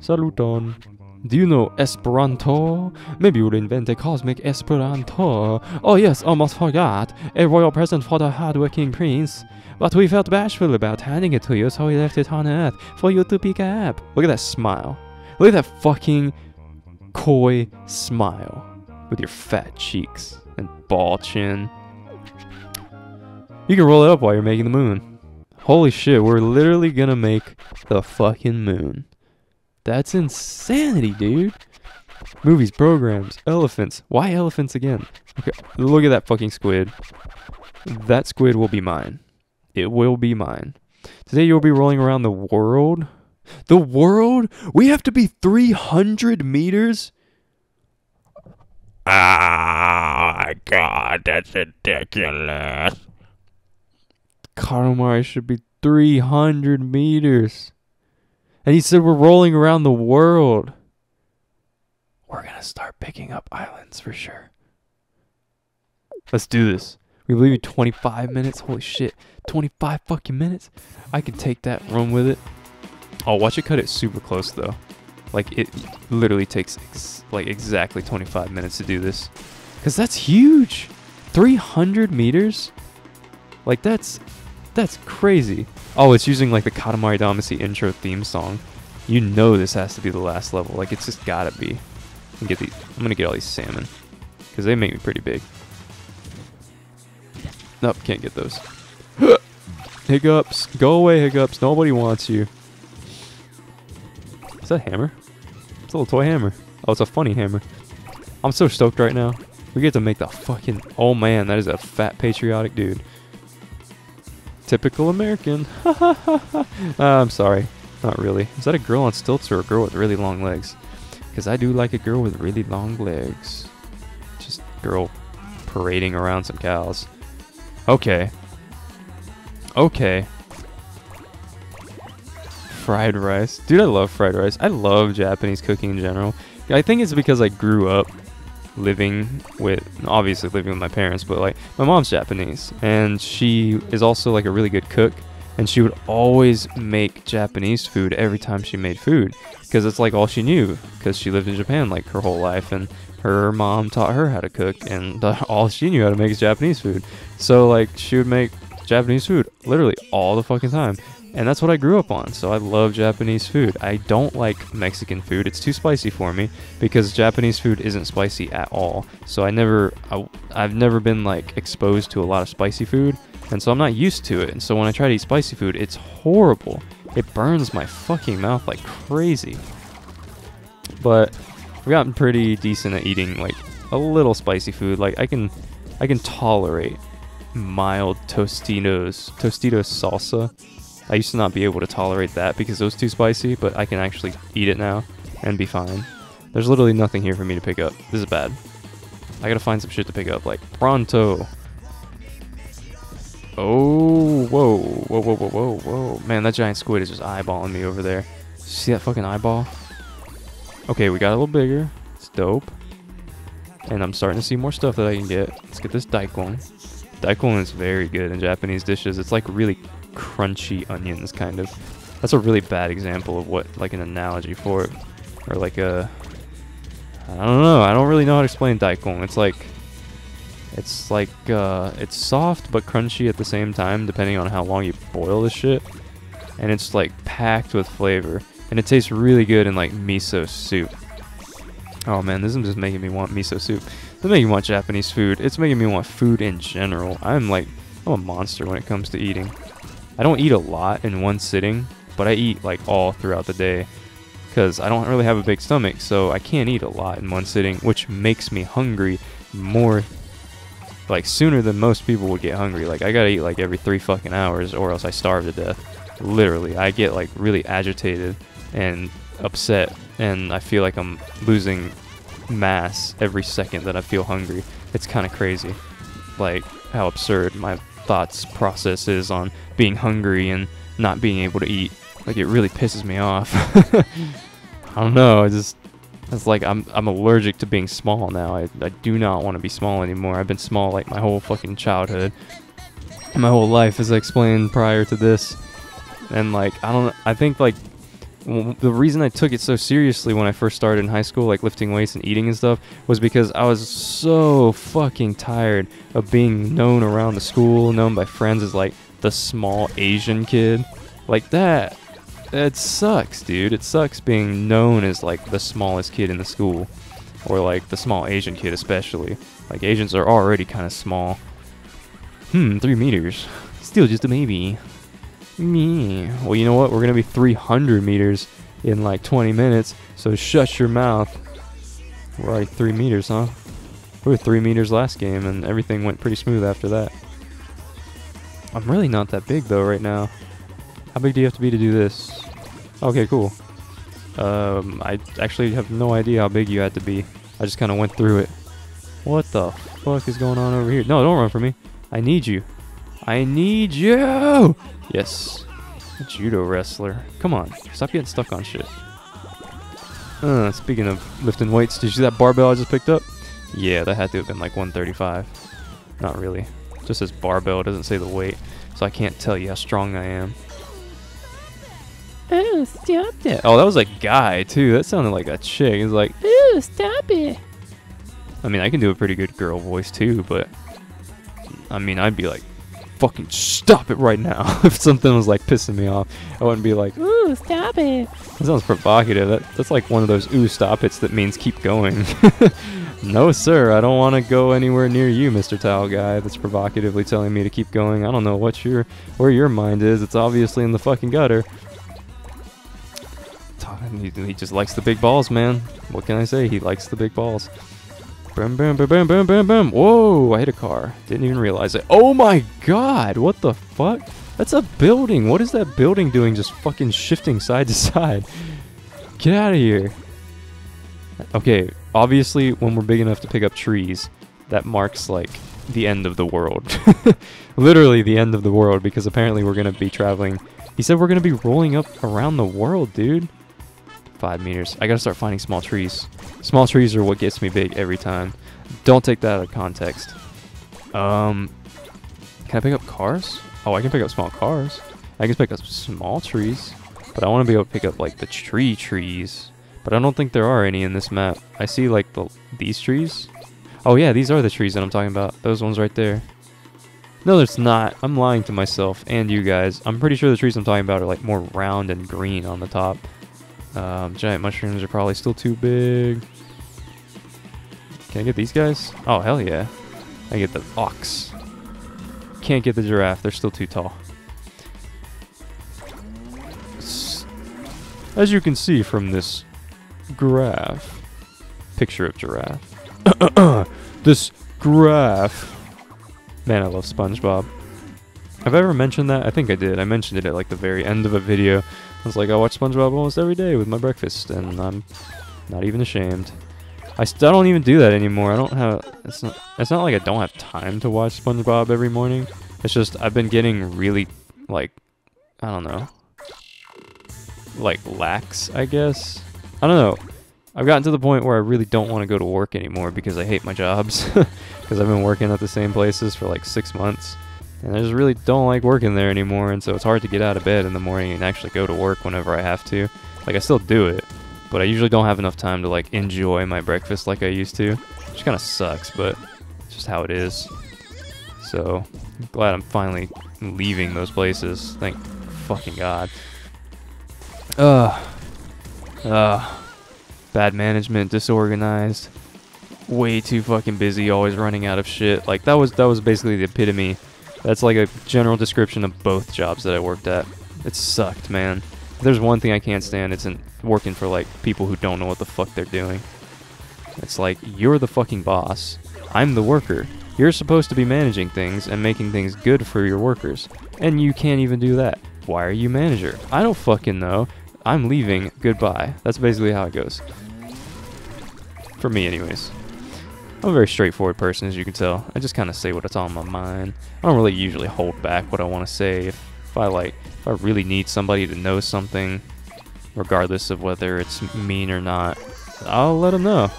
Saluton. Do you know Esperanto? Maybe you'll invent a cosmic Esperanto. Oh yes, almost forgot. A royal present for the hardworking prince. But we felt bashful about handing it to you, so we left it on Earth for you to pick up. Look at that smile. Look at that fucking coy smile with your fat cheeks and ball chin. You can roll it up while you're making the moon. Holy shit, we're literally gonna make the fucking moon. That's insanity, dude. Movies, programs, elephants. Why elephants again? Okay, look at that fucking squid. That squid will be mine. It will be mine. Today you'll be rolling around the world. The world? We have to be 300 meters? Ah, God, that's ridiculous. Katamari should be 300 meters. And he said we're rolling around the world. We're going to start picking up islands for sure. Let's do this. We leave you 25 minutes. Holy shit. 25 fucking minutes. I can take that, run with it. Oh, watch it cut it super close though. Like it literally takes ex- like exactly 25 minutes to do this. Cuz that's huge. 300 meters? Like that's that's crazy. Oh, it's using like the Katamari Damacy intro theme song. You know this has to be the last level. Like it's just gotta be. I'm, get these, I'm gonna get all these salmon. Because they make me pretty big. Nope, can't get those. hiccups. Go away, hiccups. Nobody wants you. Is that a hammer? It's a little toy hammer. Oh, it's a funny hammer. I'm so stoked right now. We get to make the fucking... Oh man, that is a fat patriotic dude. Typical American. uh, I'm sorry. Not really. Is that a girl on stilts or a girl with really long legs? Because I do like a girl with really long legs. Just girl parading around some cows. Okay. Okay. Fried rice. Dude, I love fried rice. I love Japanese cooking in general. I think it's because I grew up living with obviously living with my parents but like my mom's japanese and she is also like a really good cook and she would always make japanese food every time she made food because it's like all she knew because she lived in japan like her whole life and her mom taught her how to cook and all she knew how to make is japanese food. So like she would make japanese food literally all the fucking time and that's what I grew up on. So I love Japanese food. I don't like Mexican food. It's too spicy for me because Japanese food isn't spicy at all. So I never I, I've never been like exposed to a lot of spicy food, and so I'm not used to it. And so when I try to eat spicy food, it's horrible. It burns my fucking mouth like crazy. But I've gotten pretty decent at eating like a little spicy food. Like I can I can tolerate mild Tostitos Tostitos salsa I used to not be able to tolerate that because it was too spicy, but I can actually eat it now and be fine. There's literally nothing here for me to pick up. This is bad. I gotta find some shit to pick up, like pronto. Oh, whoa, whoa, whoa, whoa, whoa, whoa. Man, that giant squid is just eyeballing me over there. See that fucking eyeball? Okay, we got a little bigger. It's dope. And I'm starting to see more stuff that I can get. Let's get this daikon. Daikon is very good in Japanese dishes. It's like really crunchy onions, kind of. That's a really bad example of what, like, an analogy for it. Or, like, a... I don't know. I don't really know how to explain daikon. It's like... It's like, uh... It's soft but crunchy at the same time, depending on how long you boil the shit. And it's, like, packed with flavor. And it tastes really good in, like, miso soup. Oh, man, this is just making me want miso soup. It's making me want Japanese food. It's making me want food in general. I'm, like... I'm a monster when it comes to eating. I don't eat a lot in one sitting, but I eat like all throughout the day because I don't really have a big stomach, so I can't eat a lot in one sitting, which makes me hungry more like sooner than most people would get hungry. Like I gotta eat like every three fucking hours or else I starve to death. Literally, I get like really agitated and upset and I feel like I'm losing mass every second that I feel hungry. It's kind of crazy. Like how absurd my thoughts process is on being hungry and not being able to eat. Like it really pisses me off. I don't know. I just it's like I'm I'm allergic to being small now. I I do not want to be small anymore. I've been small like my whole fucking childhood. My whole life, as I explained prior to this. and like I don't. I think like the reason I took it so seriously when I first started in high school, like lifting weights and eating and stuff, was because I was so fucking tired of being known around the school, known by friends as like the small Asian kid, like that. It sucks, dude. It sucks being known as like the smallest kid in the school, or like the small Asian kid, especially. Like Asians are already kind of small. Hmm, three meters. Still just a maybe. Me. Well, you know what? We're gonna be 300 meters in like 20 minutes. So shut your mouth. We're already three meters, huh? We were three meters last game, and everything went pretty smooth after that. I'm really not that big though right now. How big do you have to be to do this? Okay, cool. Um, I actually have no idea how big you had to be. I just kind of went through it. What the fuck is going on over here? No, don't run from me. I need you. I need you! Yes. A judo wrestler. Come on. Stop getting stuck on shit. Uh, speaking of lifting weights, did you see that barbell I just picked up? Yeah, that had to have been like 135. Not really. Just says barbell, it doesn't say the weight. So I can't tell you how strong I am. Oh, stop it. Oh, that was a guy, too. That sounded like a chick. It's like, oh, stop it. I mean, I can do a pretty good girl voice, too, but... I mean, I'd be like, fucking stop it right now. if something was like pissing me off, I wouldn't be like, ooh, stop it. That sounds provocative. That, that's like one of those ooh, stop it's that means keep going. no, sir, I don't want to go anywhere near you, Mr. Towel Guy. That's provocatively telling me to keep going. I don't know what your where your mind is. It's obviously in the fucking gutter. He, he just likes the big balls, man. What can I say? He likes the big balls. Boom, boom, boom, boom, boom, boom, boom. Whoa, I hit a car. Didn't even realize it. Oh my god, what the fuck? That's a building. What is that building doing just fucking shifting side to side? Get out of here. Okay, obviously, when we're big enough to pick up trees, that marks, like, the end of the world. Literally the end of the world, because apparently we're going to be traveling. He said we're going to be rolling up around the world, dude. Five meters. I gotta start finding small trees. Small trees are what gets me big every time. Don't take that out of context. Um, can I pick up cars? Oh, I can pick up small cars. I can pick up small trees, but I want to be able to pick up like the tree trees. But I don't think there are any in this map. I see like the these trees. Oh yeah, these are the trees that I'm talking about. Those ones right there. No, there's not. I'm lying to myself and you guys. I'm pretty sure the trees I'm talking about are like more round and green on the top. Um, giant mushrooms are probably still too big. Can I get these guys? Oh, hell yeah. I get the ox. Can't get the giraffe. They're still too tall. As you can see from this graph, picture of giraffe. this graph. Man, I love SpongeBob. Have I ever mentioned that? I think I did. I mentioned it at like the very end of a video. I was like, I watch SpongeBob almost every day with my breakfast, and I'm not even ashamed. I still don't even do that anymore. I don't have. It's not. It's not like I don't have time to watch SpongeBob every morning. It's just I've been getting really, like, I don't know, like lax. I guess. I don't know. I've gotten to the point where I really don't want to go to work anymore because I hate my jobs. Because I've been working at the same places for like six months. And I just really don't like working there anymore, and so it's hard to get out of bed in the morning and actually go to work whenever I have to. Like, I still do it, but I usually don't have enough time to, like, enjoy my breakfast like I used to. Which kind of sucks, but it's just how it is. So, I'm glad I'm finally leaving those places. Thank fucking God. Ugh. Ugh. Bad management, disorganized, way too fucking busy, always running out of shit. Like, that was, that was basically the epitome that's like a general description of both jobs that I worked at. It sucked, man. There's one thing I can't stand, it's in working for like people who don't know what the fuck they're doing. It's like you're the fucking boss. I'm the worker. You're supposed to be managing things and making things good for your workers. And you can't even do that. Why are you manager? I don't fucking know. I'm leaving. Goodbye. That's basically how it goes. For me anyways. I'm a very straightforward person, as you can tell. I just kind of say what's on my mind. I don't really usually hold back what I want to say. If, if I like, if I really need somebody to know something, regardless of whether it's mean or not, I'll let them know.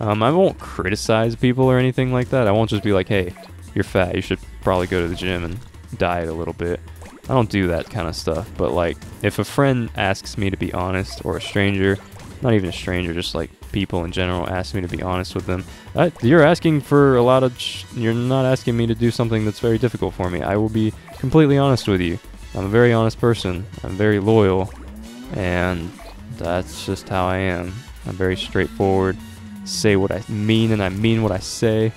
Um, I won't criticize people or anything like that. I won't just be like, hey, you're fat. You should probably go to the gym and diet a little bit. I don't do that kind of stuff. But like, if a friend asks me to be honest, or a stranger, not even a stranger, just like people in general ask me to be honest with them, I, you're asking for a lot of. You're not asking me to do something that's very difficult for me. I will be completely honest with you. I'm a very honest person. I'm very loyal, and that's just how I am. I'm very straightforward. Say what I mean, and I mean what I say.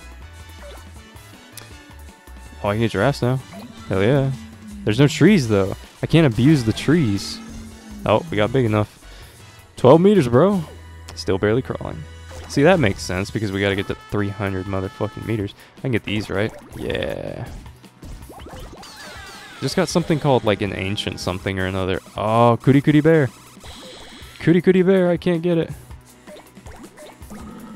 Oh, I can get giraffes now. Hell yeah. There's no trees though. I can't abuse the trees. Oh, we got big enough. 12 meters, bro. Still barely crawling. See, that makes sense because we gotta get to 300 motherfucking meters. I can get these, right? Yeah. Just got something called like an ancient something or another. Oh, cootie cootie bear. Cootie cootie bear, I can't get it.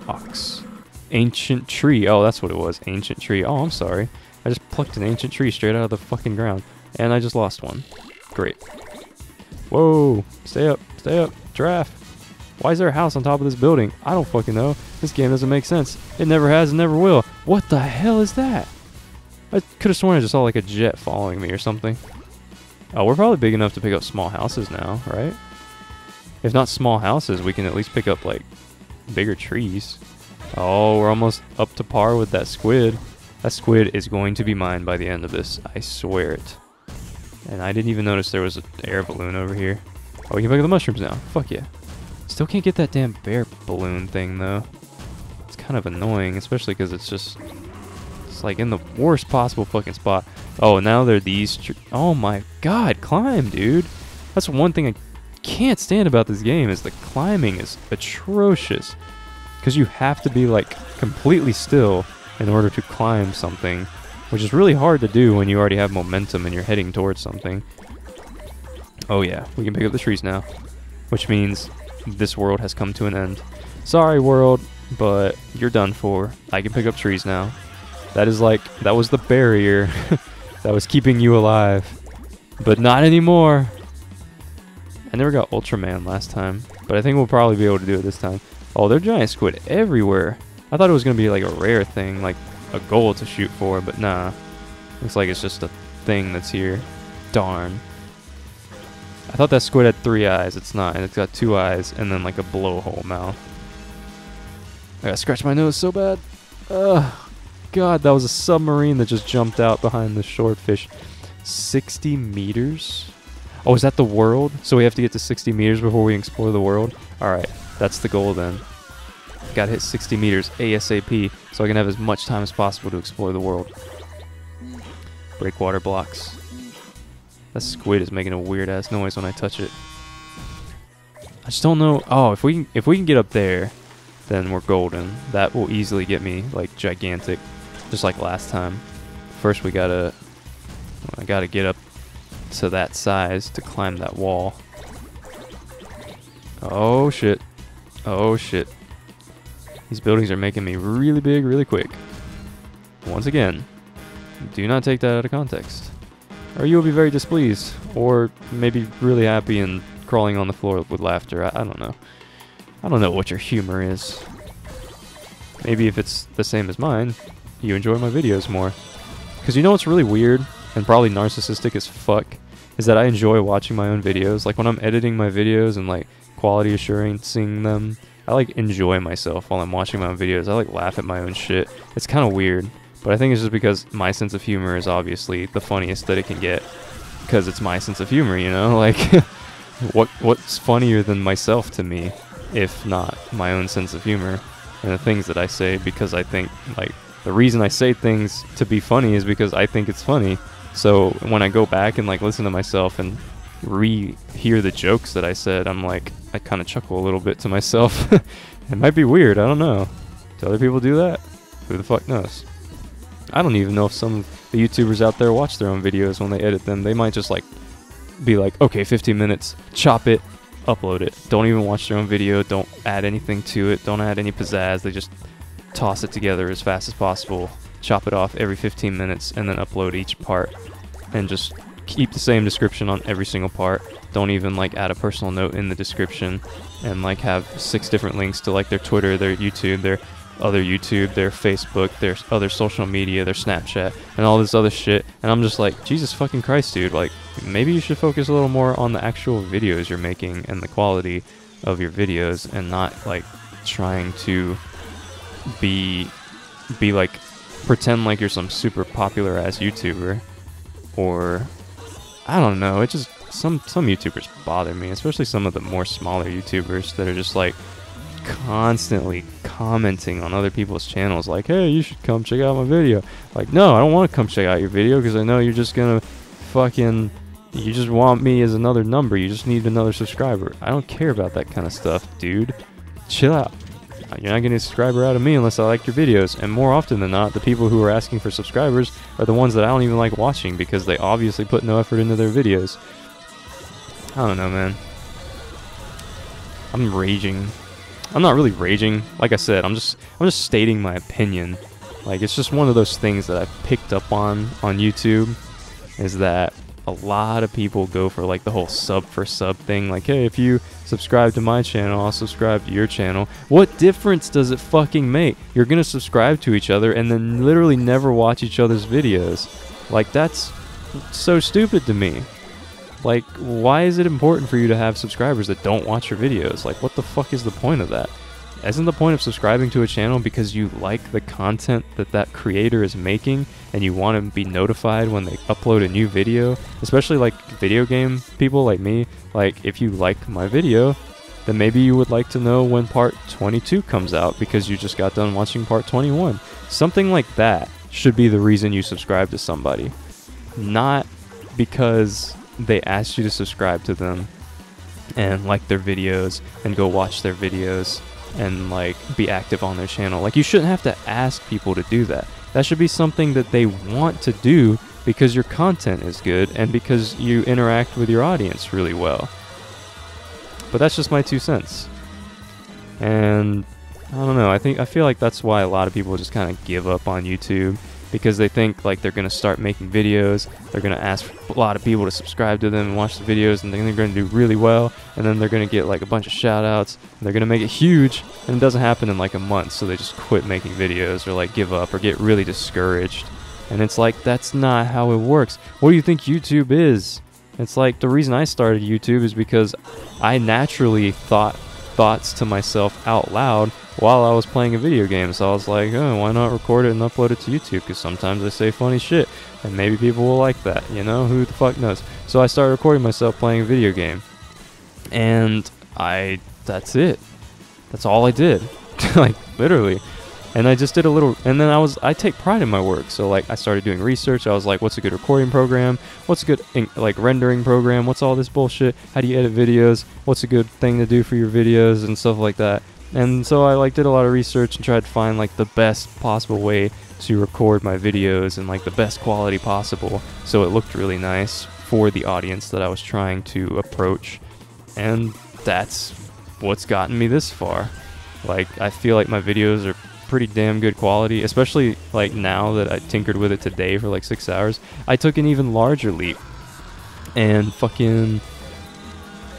Ox. Ancient tree. Oh, that's what it was. Ancient tree. Oh, I'm sorry. I just plucked an ancient tree straight out of the fucking ground. And I just lost one. Great. Whoa. Stay up. Stay up. Giraffe. Why is there a house on top of this building? I don't fucking know. This game doesn't make sense. It never has and never will. What the hell is that? I could have sworn I just saw like a jet following me or something. Oh, we're probably big enough to pick up small houses now, right? If not small houses, we can at least pick up like bigger trees. Oh, we're almost up to par with that squid. That squid is going to be mine by the end of this. I swear it. And I didn't even notice there was an air balloon over here. Oh, we can pick up the mushrooms now. Fuck yeah. Still can't get that damn bear balloon thing though. It's kind of annoying, especially because it's just it's like in the worst possible fucking spot. Oh, now they're these. Oh my god, climb, dude. That's one thing I can't stand about this game is the climbing is atrocious. Because you have to be like completely still in order to climb something, which is really hard to do when you already have momentum and you're heading towards something. Oh yeah, we can pick up the trees now, which means this world has come to an end. Sorry world, but you're done for. I can pick up trees now. That is like, that was the barrier that was keeping you alive. But not anymore. I never got Ultraman last time, but I think we'll probably be able to do it this time. Oh, they're giant squid everywhere. I thought it was going to be like a rare thing, like a goal to shoot for, but nah. Looks like it's just a thing that's here. Darn. I thought that squid had three eyes. It's not, and it's got two eyes and then like a blowhole mouth. I gotta scratch my nose so bad. Ugh. God, that was a submarine that just jumped out behind the swordfish. 60 meters? Oh, is that the world? So we have to get to 60 meters before we explore the world? Alright, that's the goal then. Gotta hit 60 meters ASAP so I can have as much time as possible to explore the world. Break water blocks. That squid is making a weird ass noise when I touch it. I just don't know. Oh, if we can, if we can get up there, then we're golden. That will easily get me like gigantic, just like last time. First, we gotta, I gotta get up to that size to climb that wall. Oh shit! Oh shit! These buildings are making me really big, really quick. Once again, do not take that out of context or you will be very displeased, or maybe really happy and crawling on the floor with laughter. I, I, don't know. I don't know what your humor is. Maybe if it's the same as mine, you enjoy my videos more. Because you know what's really weird, and probably narcissistic as fuck, is that I enjoy watching my own videos. Like when I'm editing my videos and like quality assuring seeing them, I like enjoy myself while I'm watching my own videos. I like laugh at my own shit. It's kind of weird. But I think it's just because my sense of humor is obviously the funniest that it can get. Because it's my sense of humor, you know? Like, what what's funnier than myself to me, if not my own sense of humor and the things that I say? Because I think, like, the reason I say things to be funny is because I think it's funny. So when I go back and, like, listen to myself and re-hear the jokes that I said, I'm like, I kind of chuckle a little bit to myself. it might be weird, I don't know. Do other people do that? Who the fuck knows? I don't even know if some of the YouTubers out there watch their own videos when they edit them. They might just like be like, okay, 15 minutes, chop it, upload it. Don't even watch their own video. Don't add anything to it. Don't add any pizzazz. They just toss it together as fast as possible, chop it off every 15 minutes, and then upload each part. And just keep the same description on every single part. Don't even like add a personal note in the description and like have six different links to like their Twitter, their YouTube, their other YouTube, their Facebook, their other social media, their Snapchat, and all this other shit. And I'm just like, Jesus fucking Christ, dude. Like, maybe you should focus a little more on the actual videos you're making and the quality of your videos and not like trying to be be like pretend like you're some super popular ass YouTuber or I don't know. It just some some YouTubers bother me, especially some of the more smaller YouTubers that are just like constantly commenting on other people's channels like, "Hey, you should come check out my video." Like, "No, I don't want to come check out your video because I know you're just going to fucking you just want me as another number. You just need another subscriber. I don't care about that kind of stuff, dude. Chill out. You're not getting a subscriber out of me unless I like your videos. And more often than not, the people who are asking for subscribers are the ones that I don't even like watching because they obviously put no effort into their videos. I don't know, man. I'm raging. I'm not really raging. Like I said, I'm just I'm just stating my opinion. Like it's just one of those things that I picked up on on YouTube is that a lot of people go for like the whole sub for sub thing. Like, hey, if you subscribe to my channel, I'll subscribe to your channel. What difference does it fucking make? You're gonna subscribe to each other and then literally never watch each other's videos. Like, that's so stupid to me. Like, why is it important for you to have subscribers that don't watch your videos? Like, what the fuck is the point of that? Isn't the point of subscribing to a channel because you like the content that that creator is making and you want to be notified when they upload a new video? Especially like video game people like me. Like, if you like my video, then maybe you would like to know when part 22 comes out because you just got done watching part 21. Something like that should be the reason you subscribe to somebody. Not because they asked you to subscribe to them and like their videos and go watch their videos and like be active on their channel. Like you shouldn't have to ask people to do that. That should be something that they want to do because your content is good and because you interact with your audience really well. But that's just my two cents. And I don't know. I think I feel like that's why a lot of people just kind of give up on YouTube because they think like they're to start making videos, they're to ask a lot of people to subscribe to them and watch the videos and they're to do really well and then they're to get like a bunch of shout outs and they're to make it huge and it doesn't happen in like a month so they just quit making videos or like give up or get really discouraged. And it's like that's not how it works. What do you think YouTube is? It's like the reason I started YouTube is because I naturally thought thoughts to myself out loud while I was playing a video game. So I was like, oh, why not record it and upload it to YouTube? Because sometimes I say funny shit, and maybe people will like that. You know, who the fuck knows? So I started recording myself playing a video game, and I that's it. That's all I did, like literally. And I just did a little, and then I was I take pride in my work. So like I started doing research. I was like, what's a good recording program? What's a good like rendering program? What's all this bullshit? How do you edit videos? What's a good thing to do for your videos and stuff like that? And so I like did a lot of research and tried to find like the best possible way to record my videos and like the best quality possible so it looked really nice for the audience that I was trying to approach. And that's what's gotten me this far. Like I feel like my videos are pretty damn good quality, especially like now that I tinkered with it today for like 6 hours. I took an even larger leap and fucking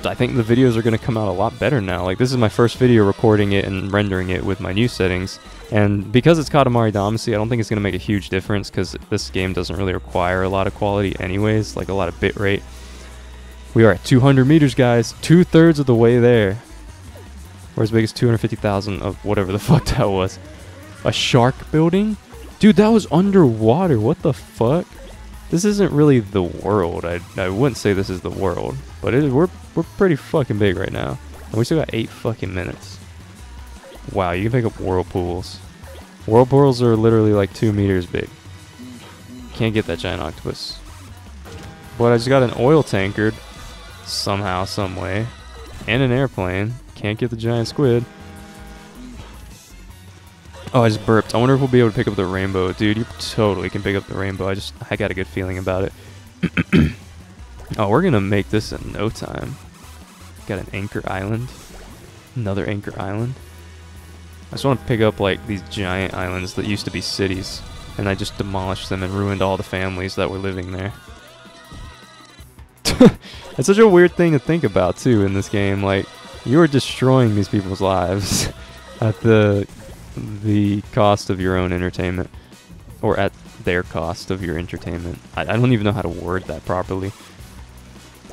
I think the videos are to come out a lot better now. Like this is my first video recording it and rendering it with my new settings. And because it's Katamari Damacy, I don't think it's to make a huge difference because this game doesn't really require a lot of quality anyways, like a lot of bitrate. We are at 200 meters, guys. Two thirds of the way there. Or as big as 250,000 of whatever the fuck that was. A shark building? Dude, that was underwater. What the fuck? This isn't really the world. I, I wouldn't say this is the world. But it, we're, we're pretty fucking big right now. And we still got eight fucking minutes. Wow, you can pick up whirlpools. Whirlpools are literally like two meters big. Can't get that giant octopus. But I just got an oil tankard. Somehow, some way. And an airplane. Can't get the giant squid. Oh, I just burped. I wonder if we'll be able to pick up the rainbow. Dude, you totally can pick up the rainbow. I just, I got a good feeling about it. oh, we're gonna make this in no time. Got an anchor island. Another anchor island. I just want to pick up, like, these giant islands that used to be cities. And I just demolished them and ruined all the families that were living there. That's such a weird thing to think about, too, in this game. Like, you are destroying these people's lives at the the cost of your own entertainment, or at their cost of your entertainment. I, I don't even know how to word that properly.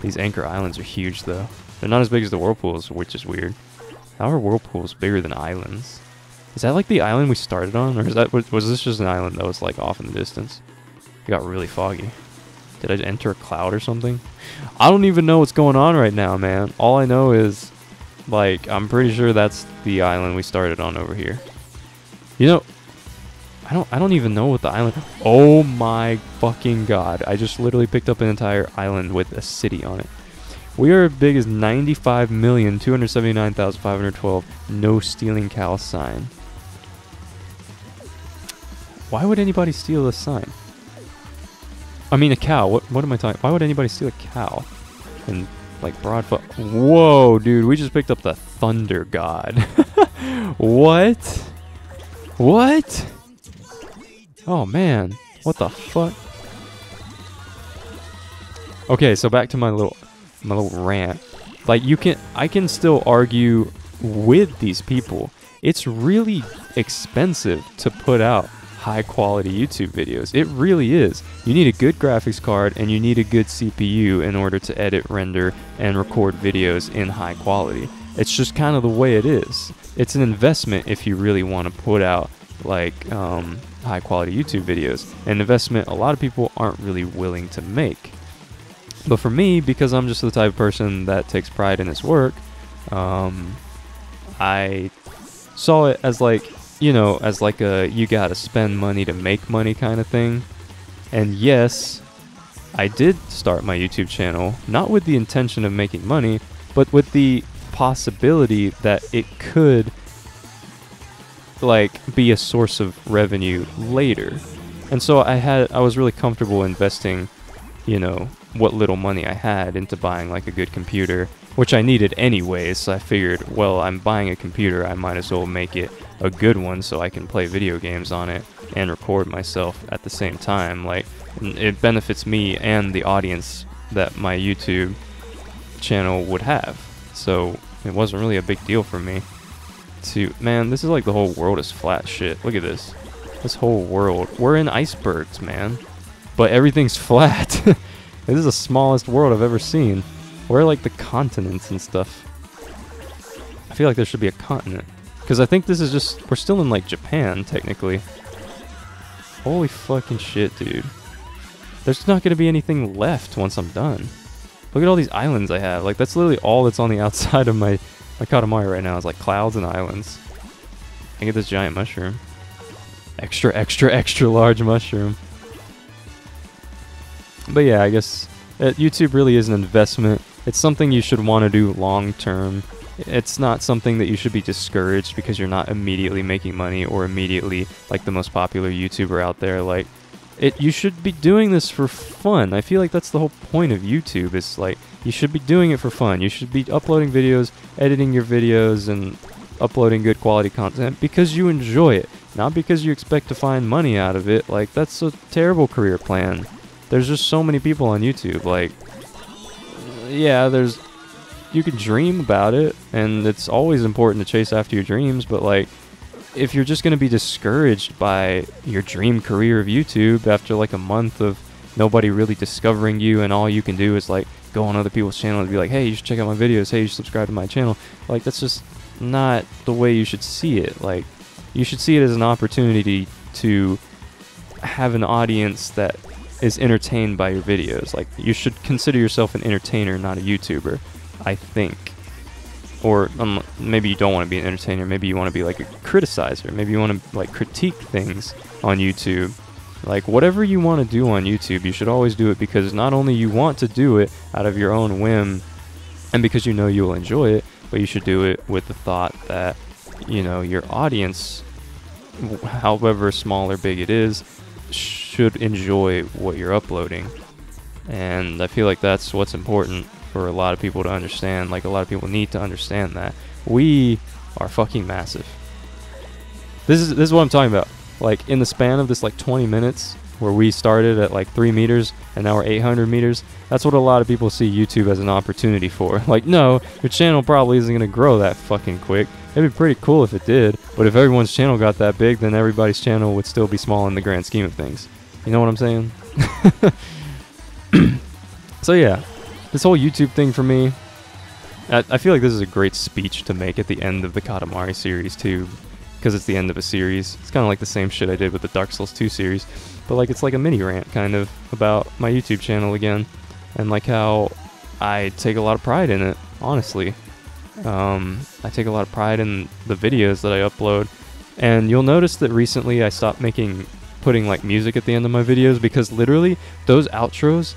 These Anchor Islands are huge, though. They're not as big as the whirlpools, which is weird. How are whirlpools bigger than islands? Is that like the island we started on, or is that was, was this just an island that was like off in the distance? It got really foggy. Did I enter a cloud or something? I don't even know what's going on right now, man. All I know is, like, I'm pretty sure that's the island we started on over here. You know, I don't I don't even know what the island. Oh my fucking god! I just literally picked up an entire island with a city on it. We are as big as 95,279,512 no stealing cow sign. Why would anybody steal a sign? I mean a cow. What what am I talking? Why would anybody steal a cow? And like Broadfoot. Whoa, dude, we just picked up the thunder god. what? What? Oh man, what the fuck? Okay, so back to my little my little rant. Like you can I can still argue with these people. It's really expensive to put out high quality YouTube videos. It really is. You need a good graphics card and you need a good CPU in order to edit, render, and record videos in high quality. It's just kind of the way it is. It's an investment if you really want to put out like um, high quality YouTube videos. An investment a lot of people aren't really willing to make. But for me, because I'm just the type of person that takes pride in his work, um, I saw it as like, you know, as like a you gotta spend money to make money kind of thing. And yes, I did start my YouTube channel not with the intention of making money, but with the possibility that it could like be a source of revenue later. And so I had I was really comfortable investing, you know, what little money I had into buying like a good computer, which I needed anyways. So I figured, well, I'm buying a computer, I might as well make it a good one so I can play video games on it and record myself at the same time. Like it benefits me and the audience that my YouTube channel would have. So it wasn't really a big deal for me to man, this is like the whole world is flat shit. Look at this. This whole world. We're in icebergs, man. But everything's flat. this is the smallest world I've ever seen. Where are like the continents and stuff? I feel like there should be a continent. Because I think this is just we're still in like Japan, technically. Holy fucking shit, dude. There's not gonna be anything left once I'm done. Look at all these islands I have. Like that's literally all that's on the outside of my my Katamari right now is like clouds and islands. I get this giant mushroom. Extra, extra, extra large mushroom. But yeah, I guess uh, YouTube really is an investment. It's something you should want to do long term. It's not something that you should be discouraged because you're not immediately making money or immediately like the most popular YouTuber out there. Like, it you should be doing this for fun. I feel like that's the whole point of YouTube. Is like you should be doing it for fun. You should be uploading videos, editing your videos, and uploading good quality content because you enjoy it, not because you expect to find money out of it. Like that's a terrible career plan. There's just so many people on YouTube. Like, yeah, there's you can dream about it, and it's always important to chase after your dreams. But like, if you're just gonna be discouraged by your dream career of YouTube after like a month of nobody really discovering you, and all you can do is like go on other people's channel and be like, hey, you should check out my videos. Hey, you should subscribe to my channel. Like that's just not the way you should see it. Like you should see it as an opportunity to have an audience that is entertained by your videos. Like you should consider yourself an entertainer, not a YouTuber. I think. Or um, maybe you don't want to be an entertainer. Maybe you want to be like a criticizer. Maybe you want to like critique things on YouTube. Like whatever you want to do on YouTube, you should always do it because not only you want to do it out of your own whim and because you know you'll enjoy it, but you should do it with the thought that you know your audience however small or big it is should enjoy what you're uploading. And I feel like that's what's important for a lot of people to understand. Like a lot of people need to understand that we are fucking massive. This is this is what I'm talking about. Like in the span of this like 20 minutes where we started at like 3 meters and now we're 800 meters, that's what a lot of people see YouTube as an opportunity for. Like no, your channel probably isn't to grow that fucking quick. It'd be pretty cool if it did, but if everyone's channel got that big, then everybody's channel would still be small in the grand scheme of things. You know what I'm saying? so yeah, this whole YouTube thing for me, I, I feel like this is a great speech to make at the end of the Katamari series too, because it's the end of a series. It's kind of like the same shit I did with the Dark Souls 2 series, but like it's like a mini rant kind of about my YouTube channel again, and like how I take a lot of pride in it, honestly. Um, I take a lot of pride in the videos that I upload, and you'll notice that recently I stopped making putting like music at the end of my videos because literally those outros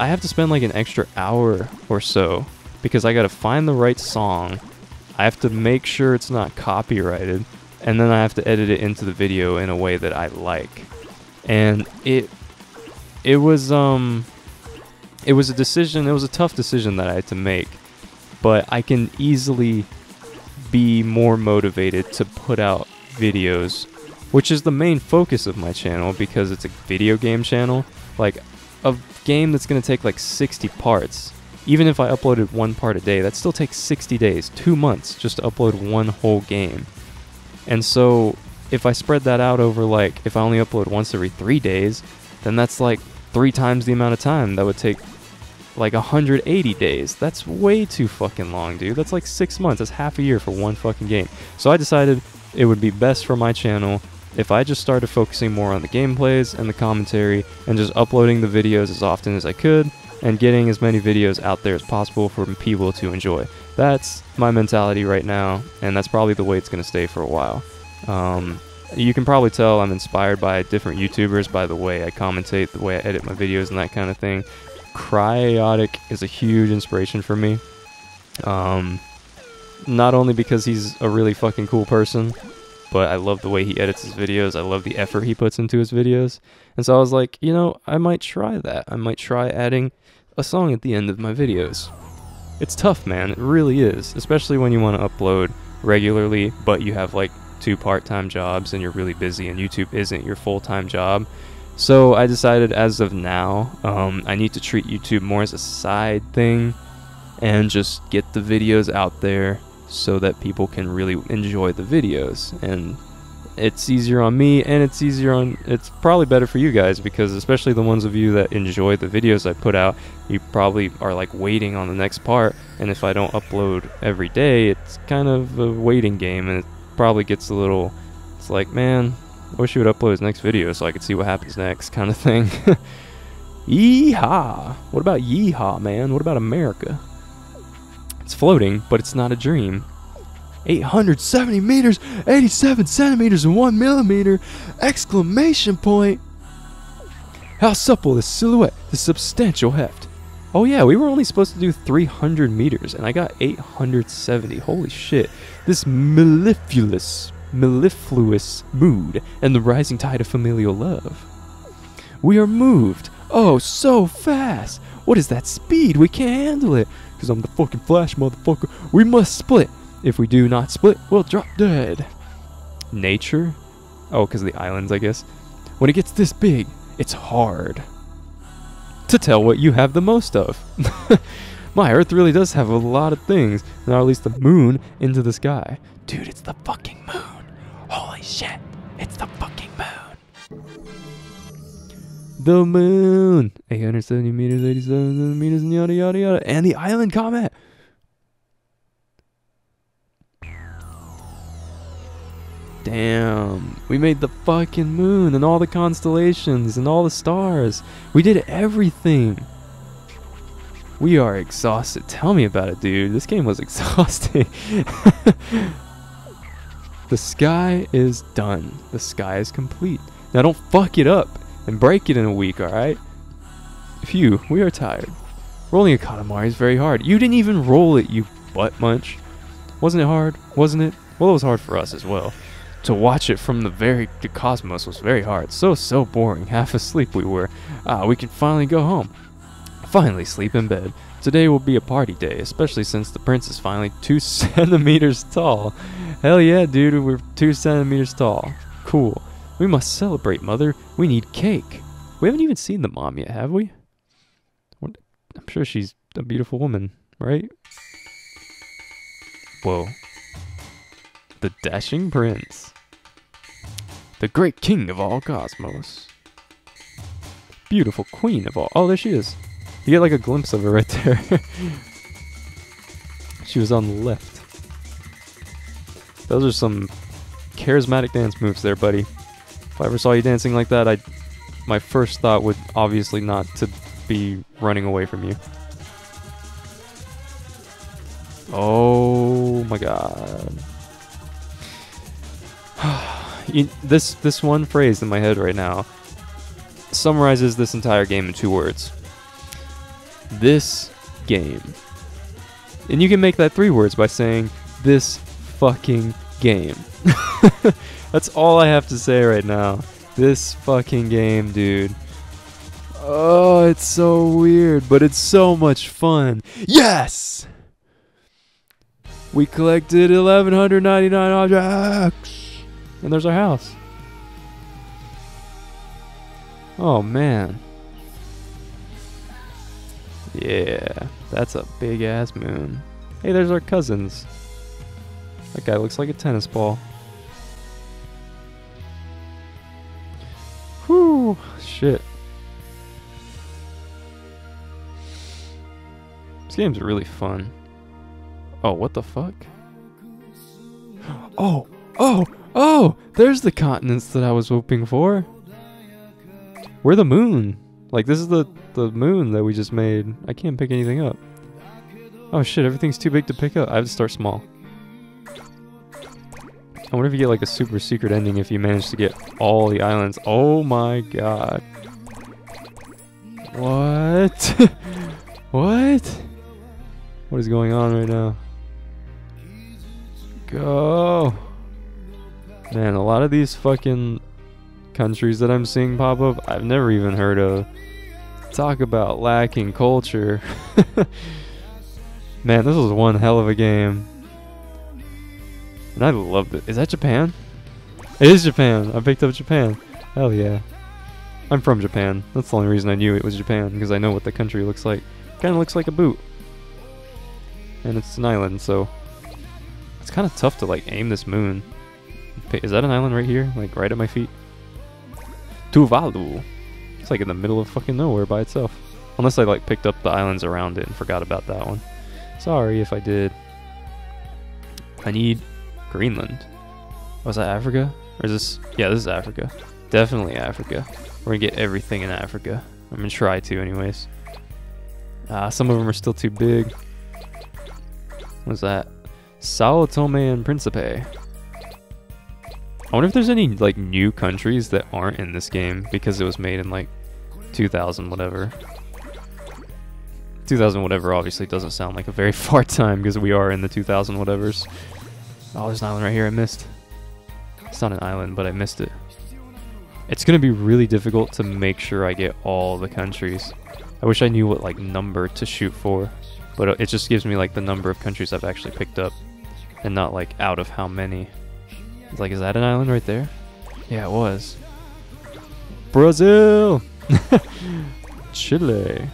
I have to spend like an extra hour or so because I got to find the right song. I have to make sure it's not copyrighted and then I have to edit it into the video in a way that I like. And it it was um it was a decision, it was a tough decision that I had to make, but I can easily be more motivated to put out videos, which is the main focus of my channel because it's a video game channel. Like a game that's going to take like 60 parts. Even if I uploaded one part a day, that still takes 60 days, 2 months just to upload one whole game. And so if I spread that out over like if I only upload once every 3 days, then that's like 3 times the amount of time that would take like 180 days. That's way too fucking long, dude. That's like six months. That's half a year for one fucking game. So I decided it would be best for my channel if I just started focusing more on the gameplays and the commentary and just uploading the videos as often as I could and getting as many videos out there as possible for people to enjoy. That's my mentality right now, and that's probably the way it's going to stay for a while. Um, you can probably tell I'm inspired by different YouTubers by the way I commentate, the way I edit my videos, and that kind of thing. Cryaotic is a huge inspiration for me. Um, not only because he's a really fucking cool person, but I love the way he edits his videos. I love the effort he puts into his videos. And so I was like, you know, I might try that. I might try adding a song at the end of my videos. It's tough, man. It really is, especially when you want to upload regularly, but you have like two part-time jobs and you're really busy and YouTube isn't your full-time job. So I decided as of now, um, I need to treat YouTube more as a side thing and just get the videos out there so that people can really enjoy the videos. And it's easier on me and it's easier on it's probably better for you guys because especially the ones of you that enjoy the videos I put out, you probably are like waiting on the next part and if I don't upload every day, it's kind of a waiting game and it probably gets a little it's like, man, I wish you would upload his next video so I could see what happens next, kind of thing. Yeehaw! What about yeehaw, man? What about America? It's floating, but it's not a dream. 870 meters, 87 centimeters, and 1 millimeter! Exclamation point! How supple this silhouette, the substantial heft. Oh yeah, we were only supposed to do 300 meters, and I got 870. Holy shit. This mellifluous, mellifluous mood, and the rising tide of familial love. We are moved. Oh, so fast. What is that speed? We can't handle it. Because I'm the fucking Flash, motherfucker. We must split. If we do not split, we'll drop dead. Nature? Oh, because of the islands, I guess. When it gets this big, it's hard to tell what you have the most of. My Earth really does have a lot of things, not at least the moon into the sky. Dude, it's the fucking moon. Holy shit, it's the fucking. The moon. 870 meters, 87 centimeters, and yada yada yada. And the island comet. Damn. We made the fucking moon and all the constellations and all the stars. We did everything. We are exhausted. Tell me about it, dude. This game was exhausting. the sky is done. The sky is complete. Now don't fuck it up and break it in a week, alright? Phew, we are tired. Rolling a Katamari is very hard. You didn't even roll it, you butt munch. Wasn't it hard? Wasn't it? Well, it was hard for us as well. To watch it from the very the cosmos was very hard. So so boring. Half asleep we were. Ah, we can finally go home. Finally sleep in bed. Today will be a party day, especially since the prince is finally two centimeters tall. Hell yeah, dude, we're two centimeters tall. Cool. We must celebrate, mother. We need cake. We haven't even seen the mom yet, have we? I'm sure she's a beautiful woman, right? Whoa. The dashing prince. The great king of all cosmos. Beautiful queen of all. Oh, there she is. You get like a glimpse of her right there. she was on the left. Those are some charismatic dance moves there, buddy. If I ever saw you dancing like that, I my first thought would obviously not to be running away from you. Oh my god. You- this this one phrase in my head right now summarizes this entire game in two words. This game. And you can make that three words by saying this fucking game. That's all I have to say right now. This fucking game, dude. Oh, it's so weird, but it's so much fun. Yes! We collected 1199 objects. And there's our house. Oh man. Yeah, that's a big ass moon. Hey, there's our cousins. That guy looks like a tennis ball. Shit. This game's really fun. Oh, what the fuck? Oh, oh, oh! There's the continents that I was hoping for. We're the moon. Like this is the the moon that we just made. I can't pick anything up. Oh shit! Everything's too big to pick up. I have to start small. I wonder if you get like a super secret ending if you manage to get all the islands. Oh my god. What? what? What is going on right now? Go. Man, a lot of these fucking countries that I'm seeing pop up, I've never even heard of. Talk about lacking culture. Man, this was one hell of a game. And I loved it. Is that Japan? It is Japan. I picked up Japan. Hell yeah. I'm from Japan. That's the only reason I knew it was Japan, because I know what the country looks like. Kinda looks like a boot. And it's an island, so it's kind of tough to like aim this moon. Is that an island right here? Like right at my feet? Tuvalu. It's like in the middle of fucking nowhere by itself. Unless I like picked up the islands around it and forgot about that one. Sorry if I did. I need Greenland. Was that Africa? Or is this yeah, this is Africa. Definitely Africa. We're gonna get everything in Africa. I'm gonna try to anyways. Ah, some of them are still too big. What's that? Sao Tome and Principe. I wonder if there's any like new countries that aren't in this game because it was made in like 2000 whatever. 2000 whatever obviously doesn't sound like a very far time because we are in the 2000 whatevers. Oh, there's an island right here I missed. It's not an island, but I missed it. It's gonna be really difficult to make sure I get all the countries. I wish I knew what like number to shoot for, but it just gives me like the number of countries I've actually picked up, and not like out of how many. It's like, is that an island right there? Yeah, it was. Brazil, Chile,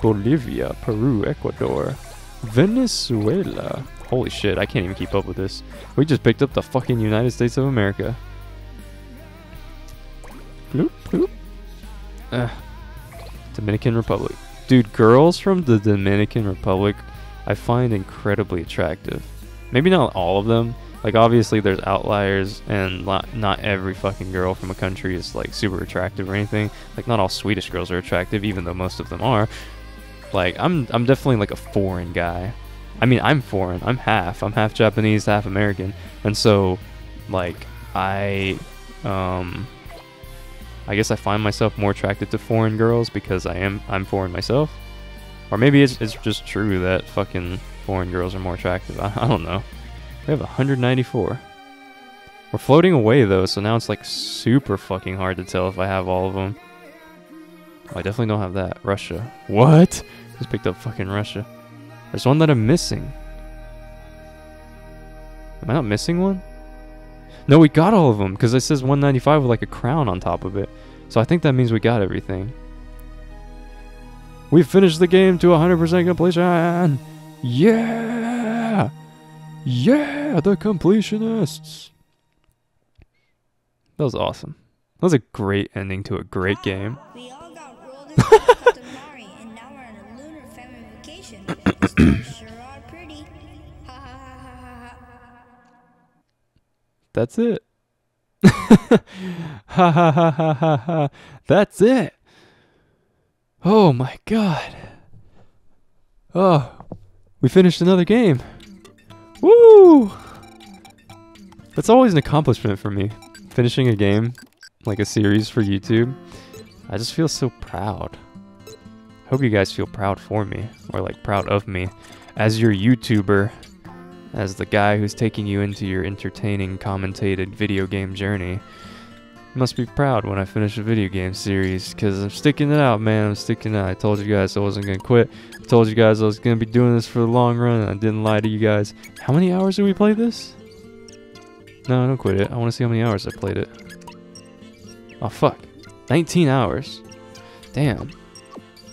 Bolivia, Peru, Ecuador, Venezuela. Holy shit, I can't even keep up with this. We just picked up the fucking United States of America. Bloop, bloop. Dominican Republic. Dude, girls from the Dominican Republic I find incredibly attractive. Maybe not all of them. Like, obviously, there's outliers, and not, not every fucking girl from a country is, like, super attractive or anything. Like, not all Swedish girls are attractive, even though most of them are. Like, I'm, I'm definitely, like, a foreign guy. I mean, I'm foreign. I'm half. I'm half Japanese, half American. And so, like, I, um, I guess I find myself more attracted to foreign girls because I am I'm foreign myself, or maybe it's it's just true that fucking foreign girls are more attractive. I, I don't know. We have 194. We're floating away though, so now it's like super fucking hard to tell if I have all of them. Oh, I definitely don't have that. Russia. What? Just picked up fucking Russia. There's one that I'm missing. Am I not missing one? No, we got all of them because it says 195 with like a crown on top of it. So I think that means we got everything. We finished the game to 100% completion. Yeah! Yeah! The completionists. That was awesome. That was a great ending to a great game. That's it. ha ha ha ha ha ha. That's it. Oh my god. Oh, we finished another game. Woo! That's always an accomplishment for me. Finishing a game, like a series for YouTube. I just feel so proud. Hope you guys feel proud for me, or like proud of me, as your YouTuber as the guy who's taking you into your entertaining, commentated video game journey. Must be proud when I finish a video game series, because I'm sticking it out, man. I'm sticking it out. I told you guys I wasn't going to quit. I told you guys I was going to be doing this for the long run, and I didn't lie to you guys. How many hours did we play this? No, don't quit it. I want to see how many hours I played it. Oh, fuck. 19 hours. Damn.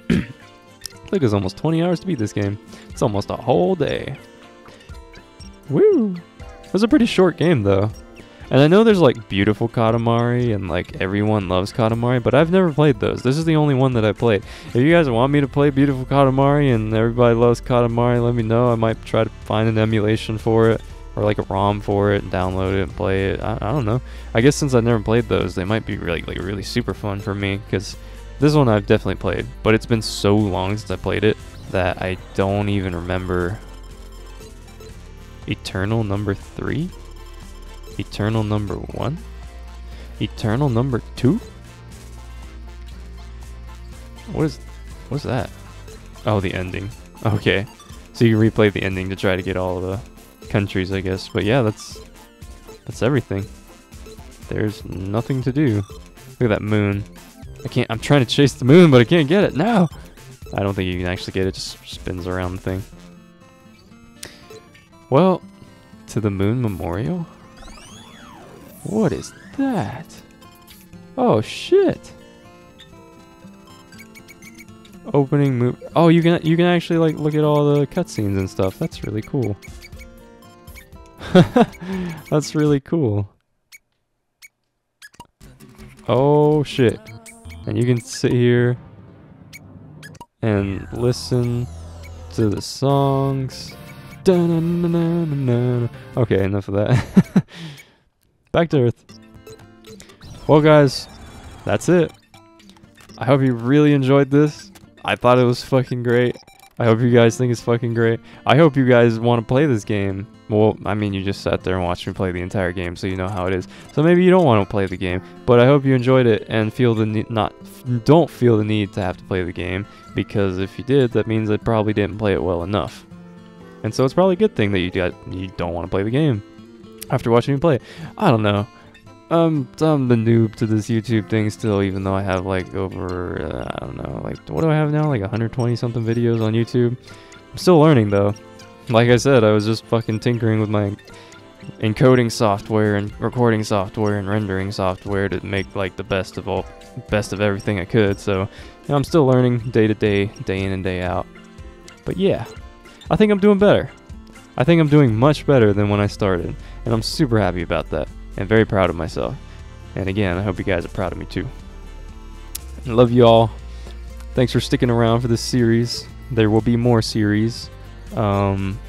Think it's almost 20 hours to beat this game. It's almost a whole day. Woo! It was a pretty short game though. And I know there's like beautiful Katamari and like everyone loves Katamari, but I've never played those. This is the only one that I played. If you guys want me to play beautiful Katamari and everybody loves Katamari, let me know. I might try to find an emulation for it or like a ROM for it and download it and play it. I, I don't know. I guess since I've never played those, they might be really like really super fun for me because this one I've definitely played, but it's been so long since I played it that I don't even remember Eternal number three? Eternal number one? Eternal number two? What is what's that? Oh the ending. Okay. So you replay the ending to try to get all the countries I guess. But yeah, that's that's everything. There's nothing to do. Look at that moon. I can't I'm trying to chase the moon but I can't get it. No! I don't think you can actually get it, it just spins around the thing. Well, to the Moon Memorial? What is that? Oh shit! Opening move. Oh, you can you can actually like look at all the cutscenes and stuff. That's really cool. That's really cool. Oh shit! And you can sit here and listen to the songs. Okay, enough of that. Back to Earth. Well, guys, that's it. I hope you really enjoyed this. I thought it was fucking great. I hope you guys think it's fucking great. I hope you guys want to play this game. Well, I mean, you just sat there and watched me play the entire game, so you know how it is. So maybe you don't want to play the game, but I hope you enjoyed it and feel the need not don't feel the need to have to play the game because if you did, that means I probably didn't play it well enough. And so it's probably a good thing that you got you don't want to play the game after watching me play. I don't know. Um, I'm the noob to this YouTube thing still, even though I have like over uh, I don't know, like what do I have now? Like 120 something videos on YouTube. I'm still learning though. Like I said, I was just fucking tinkering with my encoding software and recording software and rendering software to make like the best of all best of everything I could. So you know, I'm still learning day to day, day in and day out. But yeah, I think I'm doing better. I think I'm doing much better than when I started, and I'm super happy about that and very proud of myself. And again, I hope you guys are proud of me too. I love you all. Thanks for sticking around for this series. There will be more series. Um,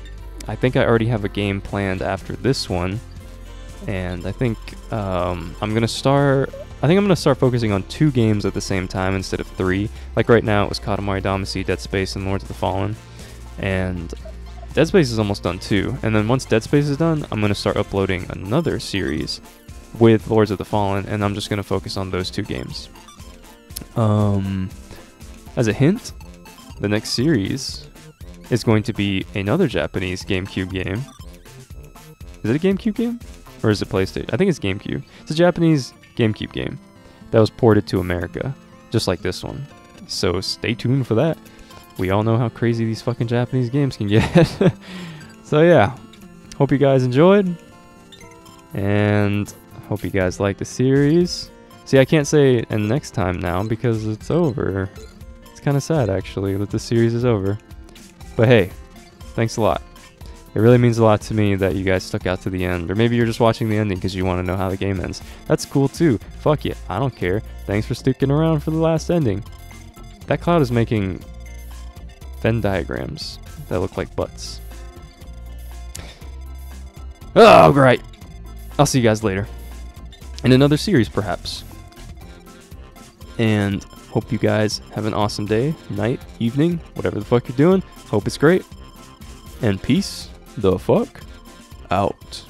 I think I already have a game planned after this one, and I think um, I'm gonna start. I think I'm gonna start focusing on two games at the same time instead of three. Like right now, it was Katamari Damacy, Dead Space, and Lords of the Fallen, and Dead Space is almost done too. And then once Dead Space is done, I'm gonna start uploading another series with Lords of the Fallen, and I'm just gonna focus on those two games. Um, as a hint, the next series is going to be another Japanese GameCube game. Is it a GameCube game? Or is it PlayStation? I think it's GameCube. It's a Japanese GameCube game that was ported to America, just like this one. So stay tuned for that. We all know how crazy these fucking Japanese games can get. so yeah, hope you guys enjoyed. And hope you guys like the series. See, I can't say and next time now because it's over. It's kind of sad actually that the series is over. But hey, thanks a lot. It really means a lot to me that you guys stuck out to the end, or maybe you're just watching the ending because you want to know how the game ends. That's cool too. Fuck you, I don't care. Thanks for sticking around for the last ending. That cloud is making Venn diagrams that look like butts. Oh, great. I'll see you guys later. In another series, perhaps. And hope you guys have an awesome day, night, evening, whatever the fuck you're doing. Hope it's great. And peace the fuck out.